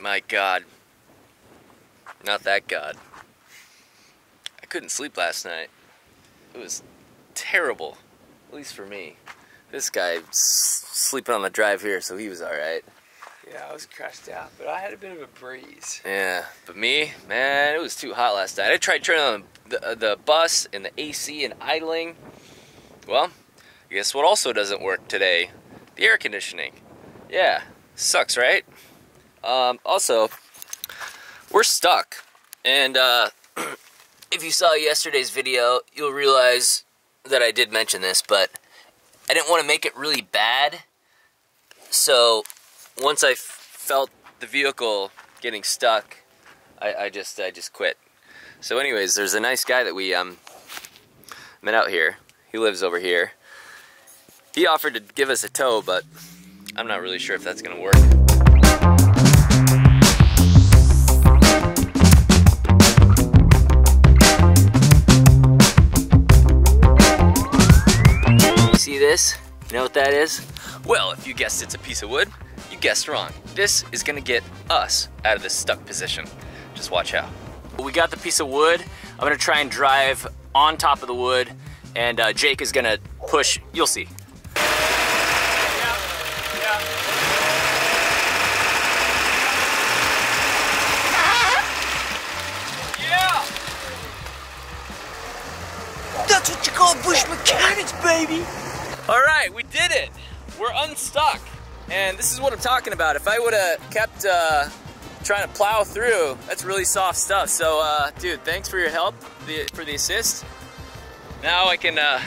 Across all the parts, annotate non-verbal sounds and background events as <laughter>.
my God. Not that God. I couldn't sleep last night. It was terrible, at least for me. This guy sleeping on the drive here, so he was all right. Yeah, I was crashed out, but I had a bit of a breeze. Yeah, but me, man, it was too hot last night. I tried turning on the, uh, the bus and the AC and idling. Well, guess what also doesn't work today? The air conditioning. Yeah, sucks, right? Um, also, we're stuck. And uh, <clears throat> if you saw yesterday's video, you'll realize that I did mention this, but I didn't want to make it really bad. So once I felt the vehicle getting stuck, I, I, just I just quit. So anyways, there's a nice guy that we um, met out here. He lives over here. He offered to give us a tow, but I'm not really sure if that's gonna work. This? You know what that is? Well, if you guessed it's a piece of wood, you guessed wrong. This is gonna get us out of this stuck position. Just watch out. We got the piece of wood. I'm gonna try and drive on top of the wood and uh, Jake is gonna push, you'll see. That's what you call bush mechanics, baby! All right, we did it. We're unstuck. And this is what I'm talking about. If I would have kept uh, trying to plow through, that's really soft stuff. So, uh, dude, thanks for your help, the, for the assist. Now I can uh,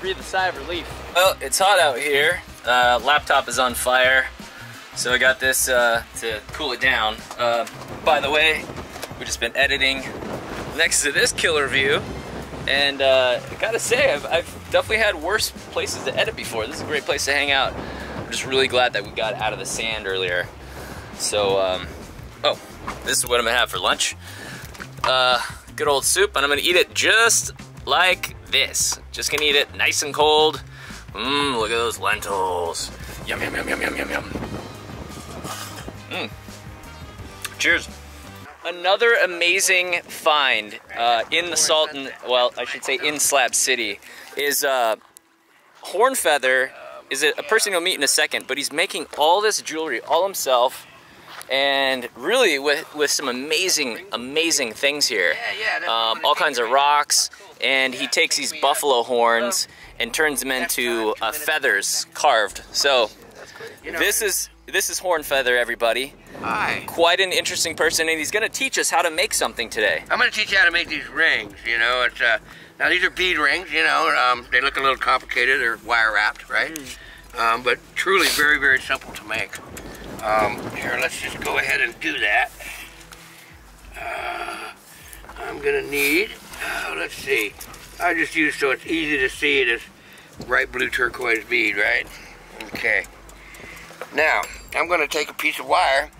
breathe a sigh of relief. Well, it's hot out here. Uh, laptop is on fire. So I got this uh, to cool it down. Uh, by the way, we've just been editing next to this killer view. And uh, gotta say, I've, I've, definitely had worse places to edit before. This is a great place to hang out. I'm just really glad that we got out of the sand earlier. So, um, oh, this is what I'm gonna have for lunch. Uh, good old soup, and I'm gonna eat it just like this. Just gonna eat it nice and cold. Mmm, look at those lentils. Yum, yum, yum, yum, yum, yum, yum. Mmm. Cheers. Another amazing find uh, in the Salton, well, I should say in Slab City, is uh, Horn Feather is a, a person you'll meet in a second, but he's making all this jewelry all himself and really with, with some amazing, amazing things here. Um, all kinds of rocks, and he takes these buffalo horns and turns them into uh, feathers carved. So this is this is Horn Feather, everybody. Hi. Quite an interesting person, and he's going to teach us how to make something today. I'm going to teach you how to make these rings. You know, it's uh, now these are bead rings. You know, um, they look a little complicated. They're wire wrapped, right? Mm. Um, but truly very, very simple to make. Um, here, let's just go ahead and do that. Uh, I'm going to need, uh, let's see. I just use so it's easy to see this bright blue turquoise bead, right? Okay. Now, I'm going to take a piece of wire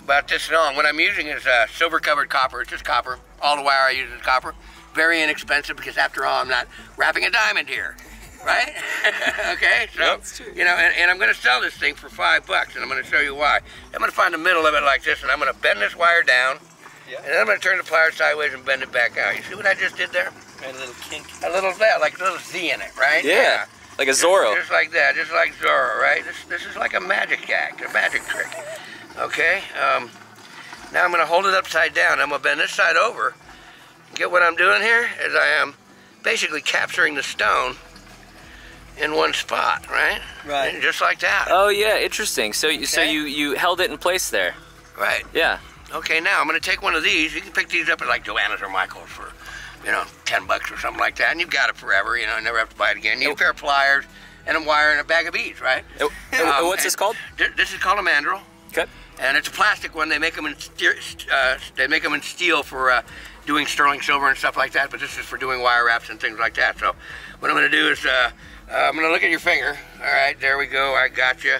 about this long. What I'm using is uh, silver covered copper. It's just copper. All the wire I use is copper. Very inexpensive because after all, I'm not wrapping a diamond here. Right? <laughs> okay, so, you know, and, and I'm going to sell this thing for five bucks, and I'm going to show you why. I'm going to find the middle of it like this, and I'm going to bend this wire down, yeah. and then I'm going to turn the pliers sideways and bend it back out. You see what I just did there? a little kink. A little, yeah, like a little Z in it, right? Yeah. yeah. Like a Zorro. Just, just, like that, just like Zorro, right? This, this is like a magic act, a magic trick. Okay, um, now I'm gonna hold it upside down. I'm gonna bend this side over. Get what I'm doing here is I am basically capturing the stone in one spot, right? Right. And just like that. Oh yeah, interesting. So you okay. so you you held it in place there. Right. Yeah. Okay, now I'm gonna take one of these. You can pick these up at like Joann's or Michael's for, you know, ten bucks or something like that, and you've got it forever. You know, never have to buy it again. You need a pair of pliers and a wire and a bag of beads, right? um, what's this called? This is called a mandrel. Okay. And it's a plastic one. They make them in uh, they make them in steel for uh, doing sterling silver and stuff like that. But this is for doing wire wraps and things like that. So what I'm going to do is uh, uh, I'm going to look at your finger. All right, there we go. I got you.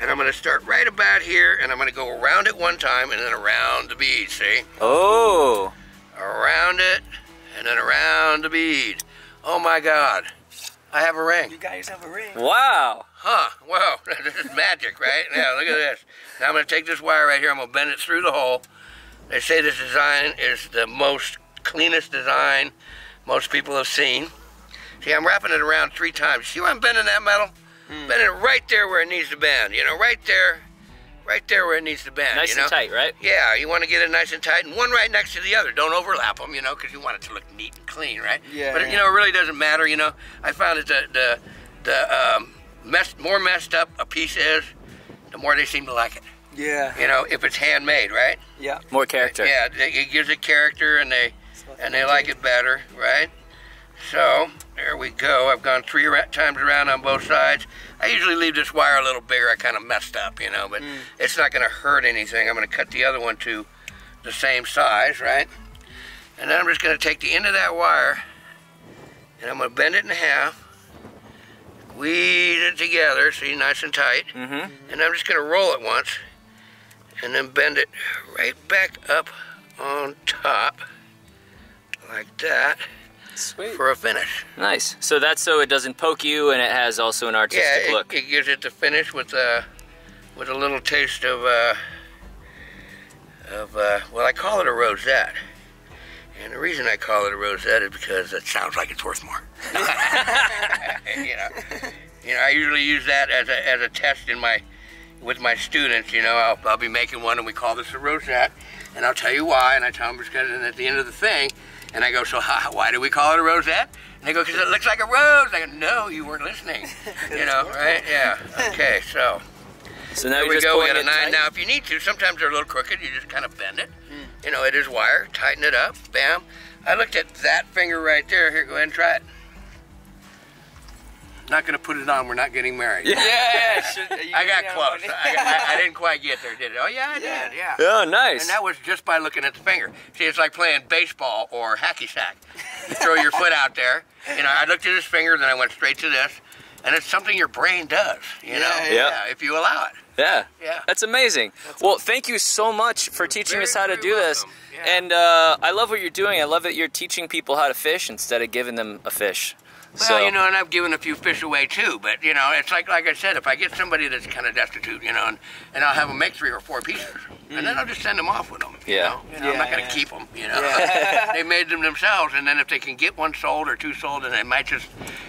And I'm going to start right about here, and I'm going to go around it one time, and then around the bead. See? Oh. Around it, and then around the bead. Oh my God. I have a ring. You guys have a ring. Wow. Huh. Wow. <laughs> this is magic, right? Now, look at this. Now I'm going to take this wire right here. I'm going to bend it through the hole. They say this design is the most cleanest design most people have seen. See, I'm wrapping it around three times. See where I'm bending that metal? Hmm. Bending it right there where it needs to bend. You know, right there, right there where it needs to bend. Nice you know? and tight, right? Yeah, you want to get it nice and tight, and one right next to the other. Don't overlap them, you know, because you want it to look neat and clean, right? Yeah, But yeah. you know, it really doesn't matter. You know, I found that the the the um, mess, more messed up a piece is, the more they seem to like it. Yeah. You know, if it's handmade, right? Yeah. More character. Yeah, it it gives it character, and they and they like it better, right? So there we go. I've gone three times around on both sides. I usually leave this wire a little bigger. I kind of messed up, you know, but it's not going to hurt anything. I'm going to cut the other one to the same size, right? And then I'm just going to take the end of that wire and I'm going to bend it in half, squeeze it together, see, nice and tight. Mm-hmm. And I'm just going to roll it once and then bend it right back up on top like that Sweet. for a finish. Nice. So that's so it doesn't poke you, and it has also an Yeah, artistic it, look. it gives it the finish with uh, with a little taste of uh, of uh, well, I call it a rosette. And the reason I call it a rosette is because it sounds like it's worth more. <laughs> you know, you know, I usually use that as a as a test in my with my students. You know, I'll, I'll be making one, and we call this a rosette, and I'll tell you why. And I tell them because at the end of the thing, and I go, so how, why do we call it a rosette? And they go, because it looks like a rose. I go, no, you weren't listening. <laughs> You know, right? Yeah. Okay, so So now we go. We got a nine. tight? Now, if you need to, sometimes they're a little crooked. You just kind of bend it. Hmm. You know, it is wire. Tighten it up. Bam. I looked at that finger right there. Here, go ahead and try it. Not gonna put it on. We're not getting married. Yeah. yeah. Should, <laughs> I got close. I, I, I didn't quite get there, did it? Oh yeah, I Yeah. did. Yeah. Oh, nice. And that was just by looking at the finger. See, it's like playing baseball or hacky sack. You throw your foot out there. You know, I looked at his finger, then I went straight to this, and it's something your brain does. You know, Yeah, yeah. if you allow it. yeah. Yeah. That's amazing. well, thank you so much for teaching very, us how to very do this. Yeah. And uh, I love what you're doing. I love that you're teaching people how to fish instead of giving them a fish. Well, so, you know, and I've given a few fish away too, but you know, it's like like I said, if I get somebody that's kind of destitute, you know, and, and I'll have them make three or four pieces, and then I'll just send them off with them. You Yeah. know? You know, I'm not going to yeah. keep them. You know, Yeah. <laughs> they made them themselves, and then if they can get one sold or two sold, then they might just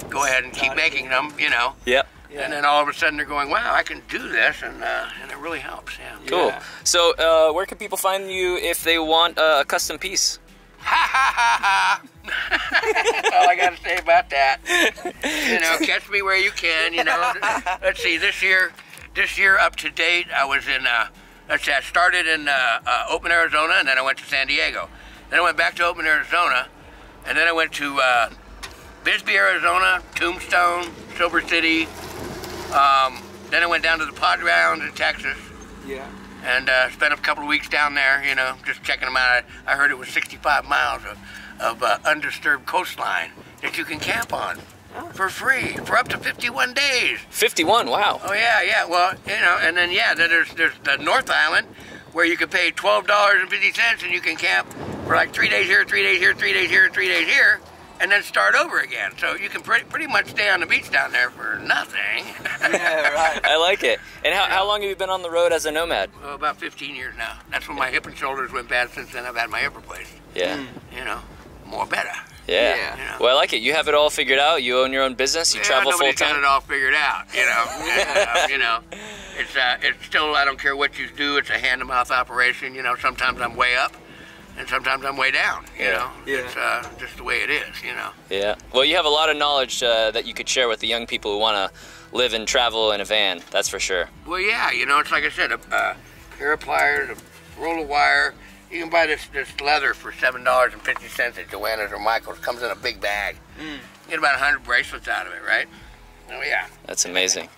go ahead and keep Got making them. You know, Yep. Yeah. and then all of a sudden they're going, wow, I can do this, and uh, and it really helps. Yeah. Cool. Yeah. So, uh, where can people find you if they want uh, a custom piece? Ha ha ha ha! That's <laughs> all I got to say about that. You know, <laughs> catch me where you can. You know, let's see. This year, this year up to date, I was in. Uh, let's see. I started in uh, uh, Open, Arizona, and then I went to San Diego. Then I went back to Open, Arizona, and then I went to uh, Bisbee, Arizona, Tombstone, Silver City. Um, then I went down to the Padre Island in Texas Yeah. And uh, spent a couple of weeks down there, you know, just checking them out. I, I heard it was 65 miles of, of uh, undisturbed coastline that you can camp on for free for up to 51 days. 51. Wow. Oh yeah, yeah. Well, you know, and then yeah, then there's there's the North Island where you can pay twelve dollars and fifty cents and you can camp for like three days here, three days here, three days here, three days here, and then start over again. So you can pretty pretty much stay on the beach down there for nothing. <laughs> Yeah. Right. I like it. And how, how long have you been on the road as a nomad? well, about 15 years now. That's when my hip and shoulders went bad. Since then, I've had my hip replaced. Yeah. You know, more better. Yeah. Yeah. Yeah. Well, I like it. You have it all figured out. You own your own business. You Yeah, travel full nobody's got time. it all figured out. You know, <laughs> you know, it's uh, it's still I don't care what you do. It's a hand to mouth operation. You know, sometimes I'm way up, and sometimes I'm way down. You Yeah. know, Yeah. it's uh, just the way it is. You know. Yeah. Well, you have a lot of knowledge uh, that you could share with the young people who want to live and travel in a van. That's for sure. Well, yeah, you know, it's like I said, a, a pair of pliers, a roll of wire. You can buy this this leather for seven dollars and fifty cents at Joanna's or Michael's. Comes in a big bag. Get about a hundred bracelets out of it, right? Oh yeah. That's amazing.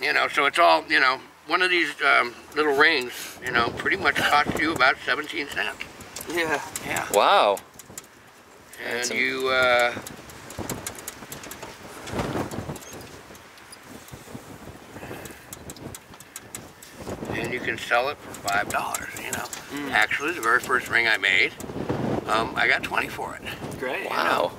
You know, so it's all you know. One of these um, little rings, you know, pretty much costs you about seventeen cents. Yeah. Yeah. Wow. And That's you, uh, and you can sell it for five dollars. You know, actually, the very first ring I made, um, I got twenty for it. Great. Wow.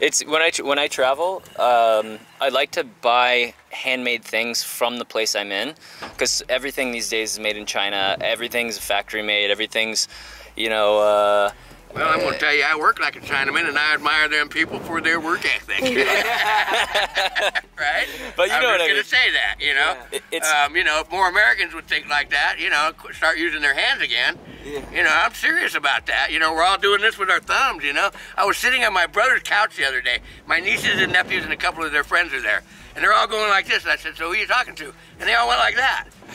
It's when I when I travel, um, I like to buy handmade things from the place I'm in. because everything these days is made in China. Everything's factory made. Everything's, you know. Uh, Well, I'm gonna tell you, I work like a Chinaman, and I admire them people for their work ethic. <laughs> <laughs> right? But you know I'm know what just I gonna say that, you know. It- it's- um, you know, if more Americans would think like that, you know, start using their hands again. You know, I'm serious about that. You know, we're all doing this with our thumbs. You know, I was sitting on my brother's couch the other day. My nieces and nephews and a couple of their friends are there, and they're all going like this. And I said, "So who are you talking to?" And they all went like that. <laughs>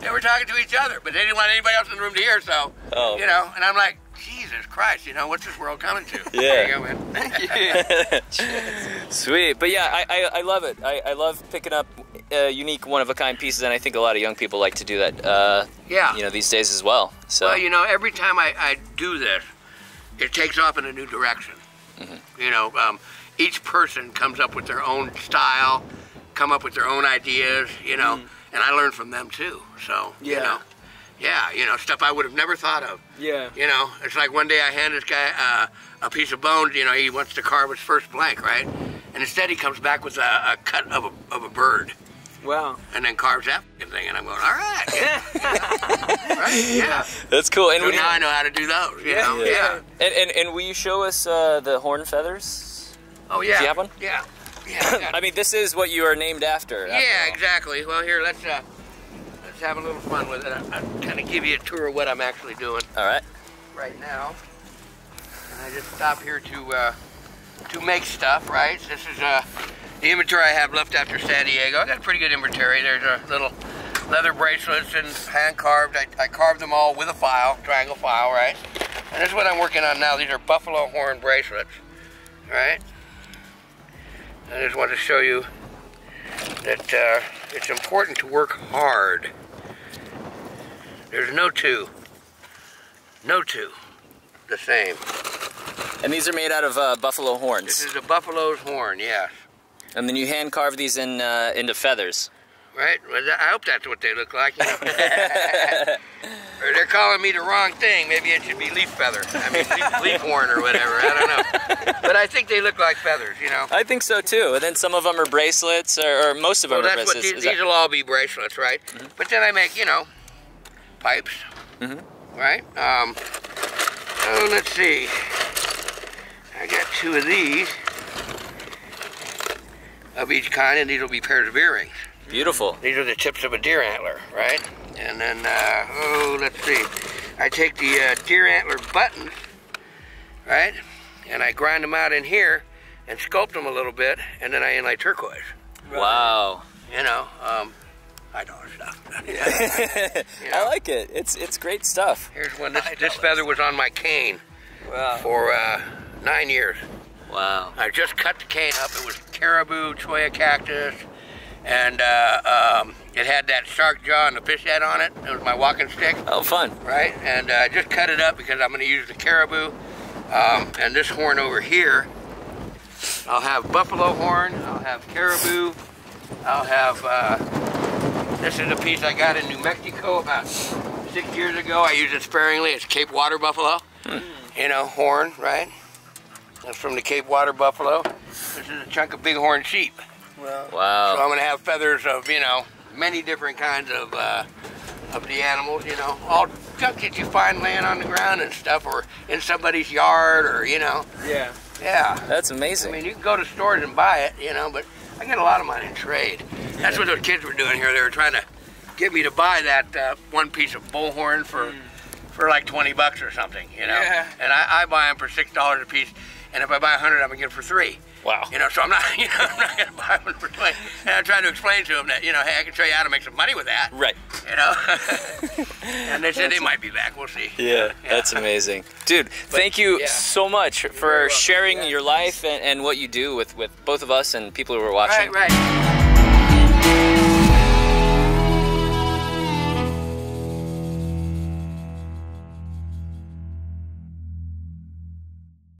they were talking to each other, but they didn't want anybody else in the room to hear. So, Oh. you know, and I'm like, Jesus Christ, you know, what's this world coming to? Yeah. There you go, man. <laughs> <laughs> Sweet, but yeah, I, I, I love it. I, I love picking up uh, unique, one of a kind pieces, and I think a lot of young people like to do that. Uh, yeah. you know, these days as well. So Well, you know, every time I, I do this, it takes off in a new direction. Mm-hmm. You know, um, each person comes up with their own style, come up with their own ideas, you know, and I learn from them too. So, you. Yeah. know, yeah, you know, stuff I would have never thought of. Yeah. You know, it's like one day I hand this guy uh, a piece of bones, you know, he wants to carve his first blank, right? And instead he comes back with a, a cut of a, of a bird Wow. and then carves that fucking thing. And I'm going, all right, <laughs> yeah. right, yeah. that's cool. And So would you- now I know how to do those, you know? Yeah. Yeah. and, and and will you show us uh, the horn feathers? Oh, yeah. Do you have one? Yeah. Yeah. I mean, this is what you are named after. after yeah, all. exactly. Well, here, let's uh, let's have a little fun with it. I, I'll kind of give you a tour of what I'm actually doing All right. right now. And I just stop here to uh, to make stuff, right? This is uh, the inventory I have left after San Diego. I got a pretty good inventory. There's a little leather bracelets and hand carved. I, I carved them all with a file, triangle file, right? And this is what I'm working on now. These are buffalo horn bracelets, right? I just want to show you that uh, it's important to work hard. There's no two, no two the same. And these are made out of uh, buffalo horns. This is a buffalo's horn, yes. and then you hand carve these in uh, into feathers. Right? Well, I hope that's what they look like. You <laughs> know? or they're calling me the wrong thing. Maybe it should be leaf feather. I mean, leaf, leaf horn or whatever. I don't know. But I think they look like feathers, you know. I think so too. And then some of them are bracelets, or, or most of them Well, are that's what bracelets. these, Is that- these will all be bracelets, right? But then I make, you know, pipes, Mhm. right? Um, oh, let's see. I got two of these of each kind, and these will be pairs of earrings. Beautiful. These are the tips of a deer antler, right? And then, uh, oh, let's see. I take the uh, deer antler buttons, right? And I grind them out in here and sculpt them a little bit, and then I inlay turquoise. Wow. You know, um, high dollar stuff. You I like it. It's it's great stuff. Here's one. <laughs> This, this feather was on my cane Wow. for uh, nine years. Wow. I just cut the cane up. It was caribou, cholla cactus, and uh, um, it had that shark jaw and the fish head on it. It was my walking stick, Oh, fun. right? And uh, I just cut it up because I'm going to use the caribou. Um, and this horn over here, I'll have buffalo horn, I'll have caribou, I'll have, uh, this is a piece I got in New Mexico about six years ago. I use it sparingly. It's Cape Water buffalo, you know, horn, right? That's from the Cape Water buffalo. This is a chunk of bighorn sheep. Wow. So Wow. I'm gonna have feathers of, you know, many different kinds of uh, of the animals, you know, all junk that you find laying on the ground and stuff, or in somebody's yard, or you know, Yeah. yeah. That's amazing. I mean, you can go to stores and buy it, you know, but I get a lot of mine in trade. That's what those kids were doing here. They were trying to get me to buy that uh, one piece of bullhorn for for like 20 bucks or something, you know. Yeah. And I, I buy them for six dollars a piece, and if I buy 100, I'm gonna get them for three. Wow. You know, so I'm not, <laughs> you know, I'm not gonna buy one for 20. And I'm trying to explain to them that, you know, hey, I can show you how to make some money with that, Right. you know. <laughs> and they said they might be back. We'll see. Yeah, that's amazing. Dude, thank you yeah. so much for very welcome. sharing Yeah. your life and, and what you do with, with both of us and people who are watching. Right, right.